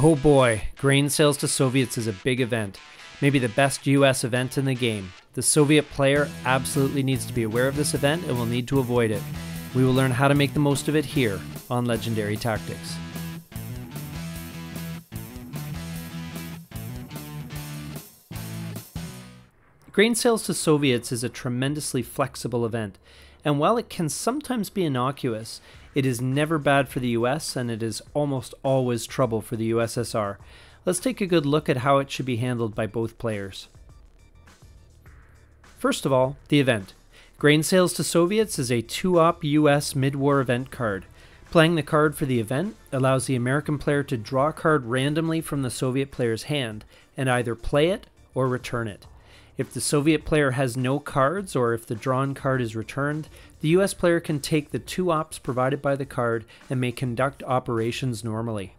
Oh boy, grain sales to Soviets is a big event. Maybe the best US event in the game. The Soviet player absolutely needs to be aware of this event and will need to avoid it. We will learn how to make the most of it here on Legendary Tactics. Grain sales to Soviets is a tremendously flexible event, and while it can sometimes be innocuous, it is never bad for the US and it is almost always trouble for the USSR. Let's take a good look at how it should be handled by both players. First of all, the event. Grain Sales to Soviets is a 2-op US mid-war event card. Playing the card for the event allows the American player to draw a card randomly from the Soviet player's hand and either play it or return it. If the Soviet player has no cards or if the drawn card is returned, the US player can take the two ops provided by the card and may conduct operations normally.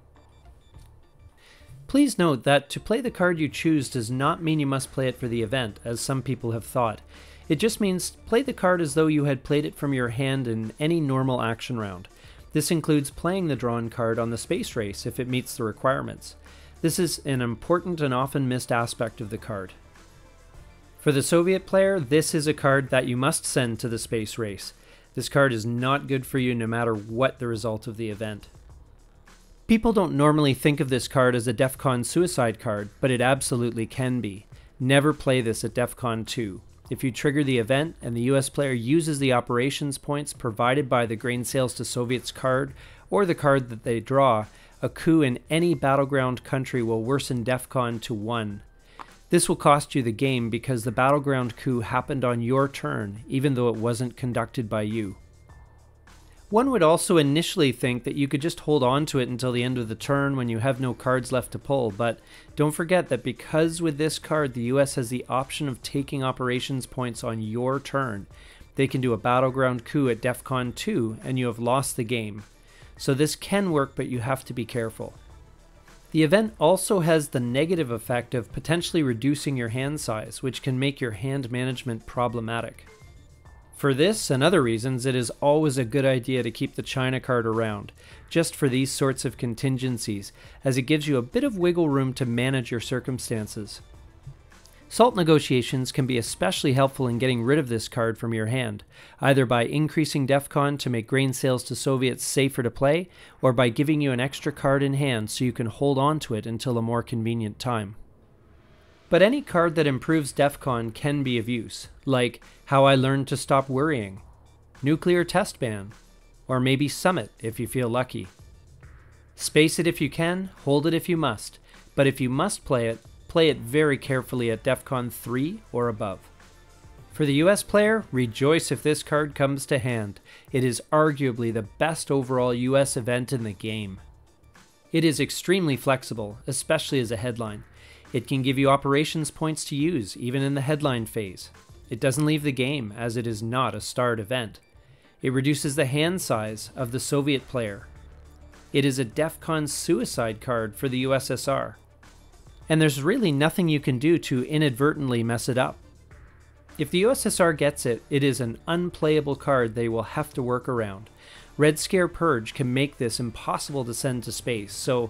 Please note that to play the card you choose does not mean you must play it for the event, as some people have thought. It just means play the card as though you had played it from your hand in any normal action round. This includes playing the drawn card on the space race if it meets the requirements. This is an important and often missed aspect of the card. For the Soviet player, this is a card that you must send to the space race. This card is not good for you no matter what the result of the event. People don't normally think of this card as a DEF CON suicide card, but it absolutely can be. Never play this at DEF CON 2. If you trigger the event and the US player uses the operations points provided by the Grain Sales to Soviets card or the card that they draw, a coup in any battleground country will worsen DEF CON to 1. This will cost you the game because the battleground coup happened on your turn, even though it wasn't conducted by you. One would also initially think that you could just hold on to it until the end of the turn when you have no cards left to pull, but don't forget that because with this card the US has the option of taking operations points on your turn, they can do a battleground coup at DEF CON 2 and you have lost the game. So this can work, but you have to be careful. The event also has the negative effect of potentially reducing your hand size, which can make your hand management problematic. For this and other reasons, it is always a good idea to keep the China card around, just for these sorts of contingencies, as it gives you a bit of wiggle room to manage your circumstances. Salt negotiations can be especially helpful in getting rid of this card from your hand, either by increasing DEFCON to make grain sales to Soviets safer to play, or by giving you an extra card in hand so you can hold on to it until a more convenient time. But any card that improves DEFCON can be of use, like How I Learned to Stop Worrying, Nuclear Test Ban, or maybe Summit if you feel lucky. Space it if you can, hold it if you must, but if you must play it, play it very carefully at DEF CON 3 or above. For the US player, rejoice if this card comes to hand. It is arguably the best overall US event in the game. It is extremely flexible, especially as a headline. It can give you operations points to use, even in the headline phase. It doesn't leave the game, as it is not a starred event. It reduces the hand size of the Soviet player. It is a DEF CON suicide card for the USSR and there's really nothing you can do to inadvertently mess it up. If the USSR gets it, it is an unplayable card they will have to work around. Red Scare Purge can make this impossible to send to space, so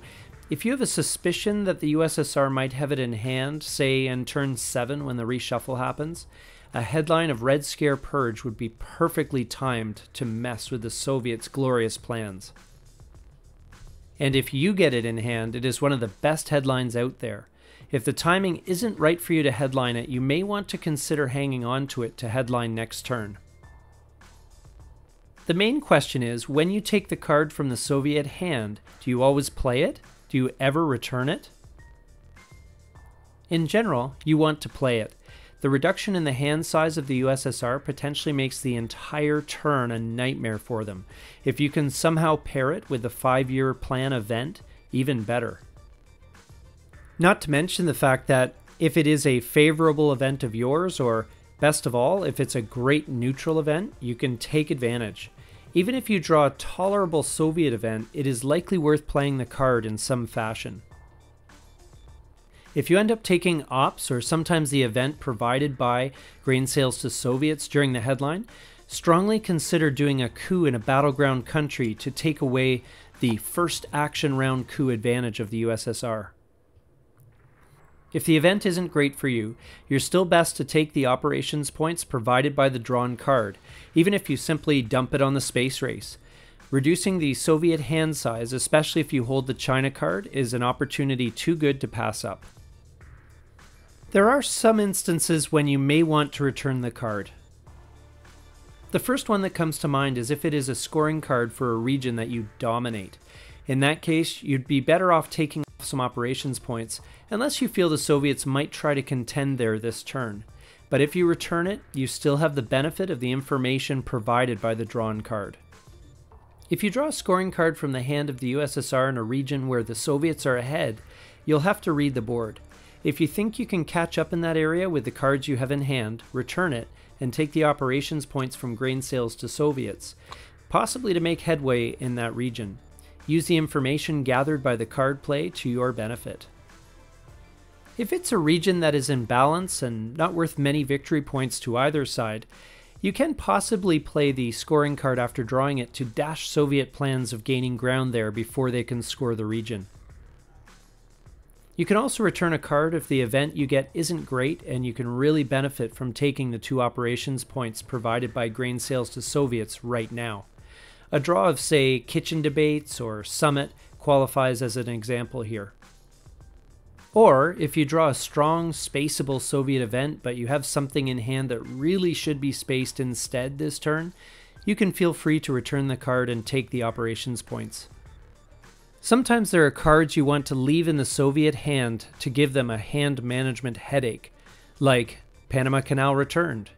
if you have a suspicion that the USSR might have it in hand, say in turn 7 when the reshuffle happens, a headline of Red Scare Purge would be perfectly timed to mess with the Soviets' glorious plans. And if you get it in hand, it is one of the best headlines out there. If the timing isn't right for you to headline it, you may want to consider hanging on to it to headline next turn. The main question is when you take the card from the Soviet hand, do you always play it? Do you ever return it? In general, you want to play it. The reduction in the hand size of the USSR potentially makes the entire turn a nightmare for them. If you can somehow pair it with the five year plan event, even better. Not to mention the fact that if it is a favorable event of yours, or best of all, if it's a great neutral event, you can take advantage. Even if you draw a tolerable Soviet event, it is likely worth playing the card in some fashion. If you end up taking ops or sometimes the event provided by grain sales to Soviets during the headline, strongly consider doing a coup in a battleground country to take away the first action round coup advantage of the USSR. If the event isn't great for you, you're still best to take the operations points provided by the drawn card, even if you simply dump it on the space race. Reducing the Soviet hand size, especially if you hold the China card, is an opportunity too good to pass up. There are some instances when you may want to return the card. The first one that comes to mind is if it is a scoring card for a region that you dominate. In that case, you'd be better off taking off some operations points, unless you feel the Soviets might try to contend there this turn. But if you return it, you still have the benefit of the information provided by the drawn card. If you draw a scoring card from the hand of the USSR in a region where the Soviets are ahead, you'll have to read the board. If you think you can catch up in that area with the cards you have in hand, return it and take the operations points from grain sales to Soviets, possibly to make headway in that region. Use the information gathered by the card play to your benefit. If it's a region that is in balance and not worth many victory points to either side, you can possibly play the scoring card after drawing it to dash Soviet plans of gaining ground there before they can score the region. You can also return a card if the event you get isn't great and you can really benefit from taking the two operations points provided by grain sales to Soviets right now. A draw of, say, kitchen debates or summit qualifies as an example here. Or if you draw a strong, spaceable Soviet event but you have something in hand that really should be spaced instead this turn, you can feel free to return the card and take the operations points. Sometimes there are cards you want to leave in the Soviet hand to give them a hand management headache, like Panama Canal returned,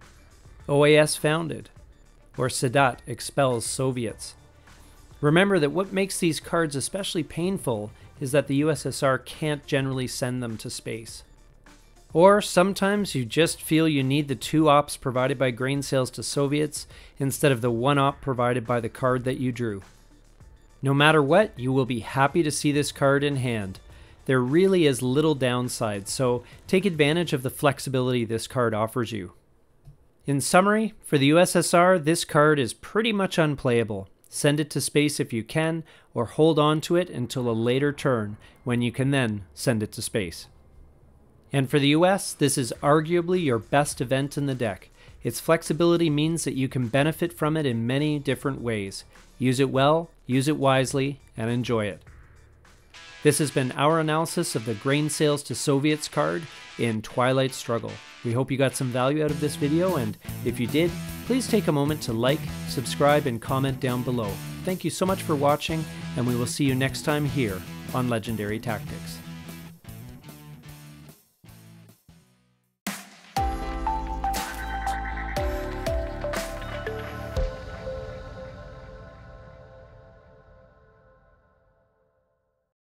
OAS founded, or Sadat expels Soviets. Remember that what makes these cards especially painful is that the USSR can't generally send them to space. Or sometimes you just feel you need the two ops provided by grain sales to Soviets instead of the one op provided by the card that you drew. No matter what, you will be happy to see this card in hand. There really is little downside, so take advantage of the flexibility this card offers you. In summary, for the USSR, this card is pretty much unplayable. Send it to space if you can, or hold on to it until a later turn, when you can then send it to space. And for the US, this is arguably your best event in the deck. Its flexibility means that you can benefit from it in many different ways. Use it well, use it wisely, and enjoy it. This has been our analysis of the Grain Sales to Soviets card in Twilight Struggle. We hope you got some value out of this video, and if you did, please take a moment to like, subscribe, and comment down below. Thank you so much for watching, and we will see you next time here on Legendary Tactics.